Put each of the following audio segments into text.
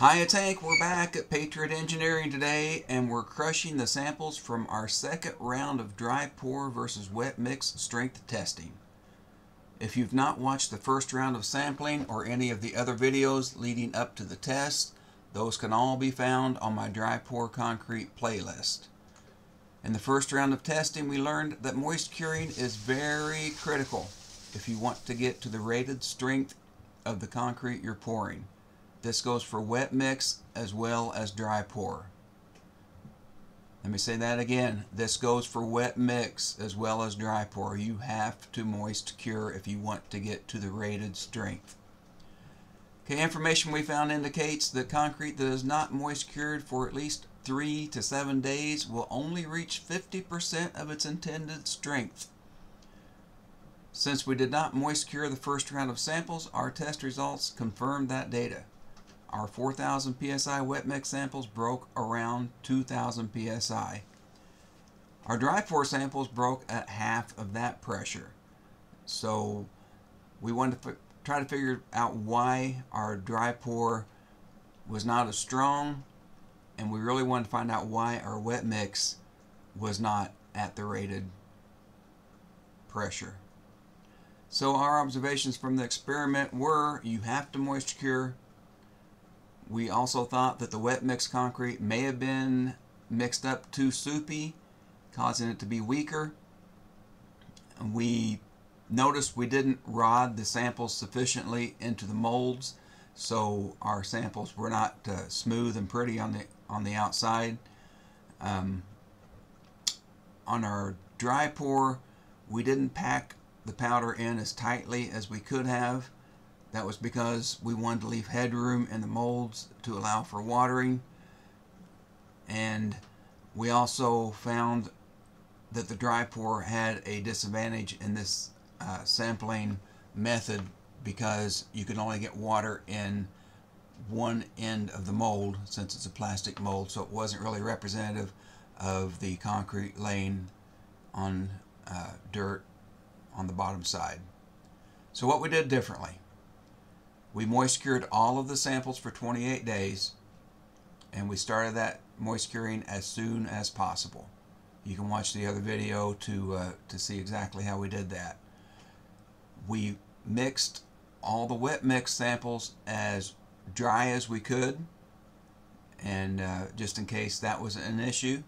Hi, it's Hank. We're back at Patriot Engineering today, and we're crushing the samples from our second round of dry pour versus wet mix strength testing. If you've not watched the first round of sampling or any of the other videos leading up to the test, those can all be found on my dry pour concrete playlist. In the first round of testing, we learned that moist curing is very critical if you want to get to the rated strength of the concrete you're pouring. This goes for wet mix as well as dry pour. Let me say that again. This goes for wet mix as well as dry pour. You have to moist cure if you want to get to the rated strength. Okay, information we found indicates that concrete that is not moist cured for at least three to seven days will only reach 50% of its intended strength. Since we did not moist cure the first round of samples, our test results confirmed that data. Our 4,000 psi wet mix samples broke around 2,000 psi. Our dry pour samples broke at half of that pressure. So we wanted to try to figure out why our dry pour was not as strong and we really wanted to find out why our wet mix was not at the rated pressure. So our observations from the experiment were you have to moisture cure we also thought that the wet mix concrete may have been mixed up too soupy, causing it to be weaker. We noticed we didn't rod the samples sufficiently into the molds, so our samples were not uh, smooth and pretty on the on the outside. Um, on our dry pour, we didn't pack the powder in as tightly as we could have. That was because we wanted to leave headroom in the molds to allow for watering. And we also found that the dry pour had a disadvantage in this uh, sampling method because you can only get water in one end of the mold since it's a plastic mold so it wasn't really representative of the concrete laying on uh, dirt on the bottom side. So what we did differently we moist cured all of the samples for 28 days and we started that moist curing as soon as possible. You can watch the other video to, uh, to see exactly how we did that. We mixed all the wet mix samples as dry as we could and uh, just in case that was an issue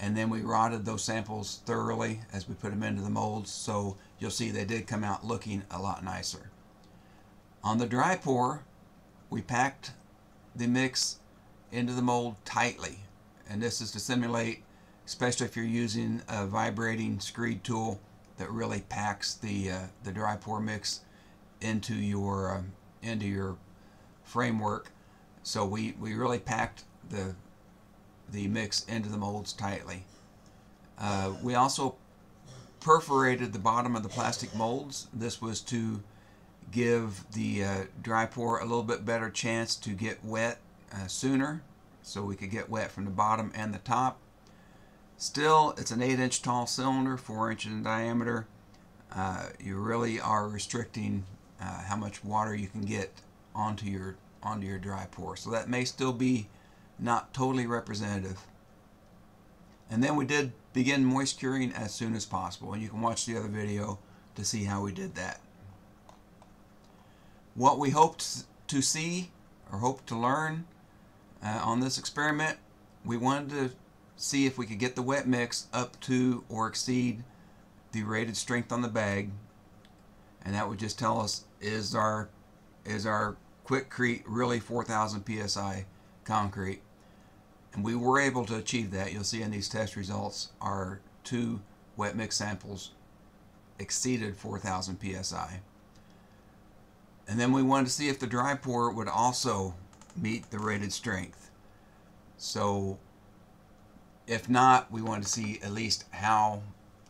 and then we rodded those samples thoroughly as we put them into the molds so you'll see they did come out looking a lot nicer. On the dry pour, we packed the mix into the mold tightly. And this is to simulate, especially if you're using a vibrating screed tool that really packs the, uh, the dry pour mix into your, uh, into your framework. So we, we really packed the, the mix into the molds tightly. Uh, we also perforated the bottom of the plastic molds. This was to give the uh, dry pour a little bit better chance to get wet uh, sooner so we could get wet from the bottom and the top. Still, it's an 8 inch tall cylinder, 4 inches in diameter. Uh, you really are restricting uh, how much water you can get onto your onto your dry pour. So that may still be not totally representative. And then we did begin moist curing as soon as possible. And you can watch the other video to see how we did that what we hoped to see or hoped to learn uh, on this experiment, we wanted to see if we could get the wet mix up to or exceed the rated strength on the bag. And that would just tell us is our is our Quikrete really 4000 psi concrete? And we were able to achieve that. You'll see in these test results our two wet mix samples exceeded 4000 psi and then we wanted to see if the dry pour would also meet the rated strength. So if not, we want to see at least how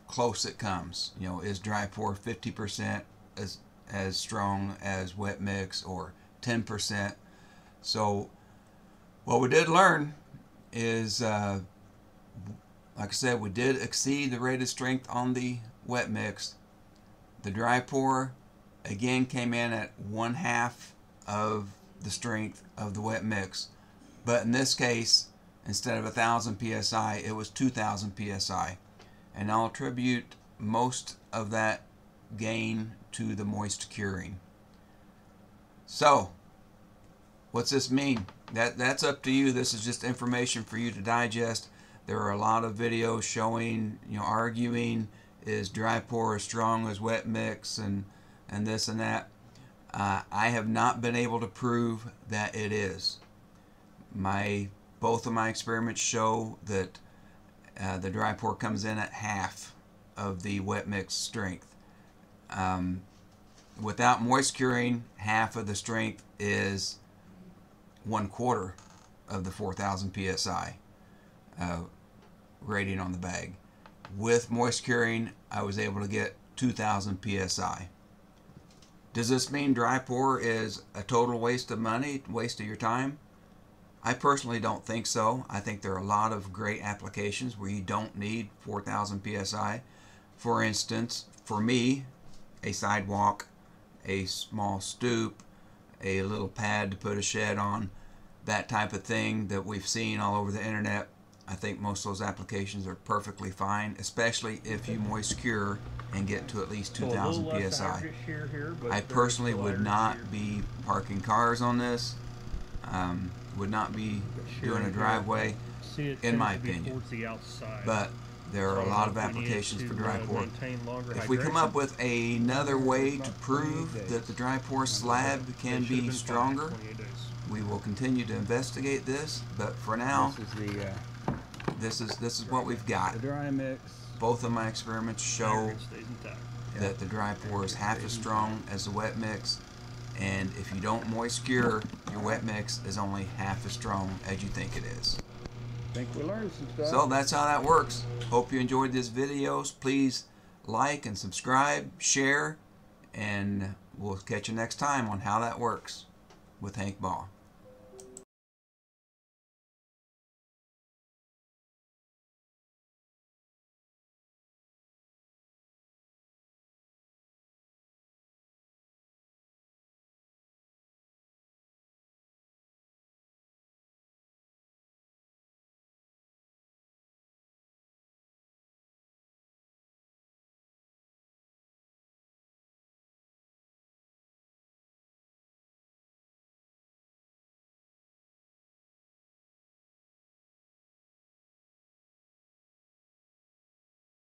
close it comes. You know, is dry pour 50% as, as strong as wet mix or 10%? So what we did learn is, uh, like I said, we did exceed the rated strength on the wet mix. The dry pour again came in at one half of the strength of the wet mix. But in this case, instead of 1000 psi, it was 2000 psi. And I'll attribute most of that gain to the moist curing. So, what's this mean? That that's up to you. This is just information for you to digest. There are a lot of videos showing, you know, arguing is dry pour as strong as wet mix and and this and that. Uh, I have not been able to prove that it is. My both of my experiments show that uh, the dry pour comes in at half of the wet mix strength. Um, without moist curing, half of the strength is one quarter of the 4,000 psi uh, rating on the bag. With moist curing, I was able to get 2,000 psi. Does this mean dry pour is a total waste of money, waste of your time? I personally don't think so. I think there are a lot of great applications where you don't need 4,000 psi. For instance, for me, a sidewalk, a small stoop, a little pad to put a shed on, that type of thing that we've seen all over the internet. I think most of those applications are perfectly fine, especially if you moist cure and get to at least 2,000 psi. I personally would not be parking cars on this. Um, would not be doing a driveway, in my opinion. But there are a lot of applications for dry pour. If we come up with another way to prove that the dry pour slab can be stronger, we will continue to investigate this. But for now, this is this is what we've got. The dry mix. Both of my experiments show that the dry pour is half as strong as the wet mix. And if you don't moist cure, your wet mix is only half as strong as you think it is. Think we learned some stuff. So that's how that works. Hope you enjoyed this video. Please like and subscribe, share, and we'll catch you next time on how that works with Hank Baugh.